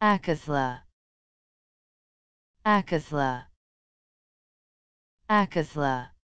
Akathla Akathla Akathla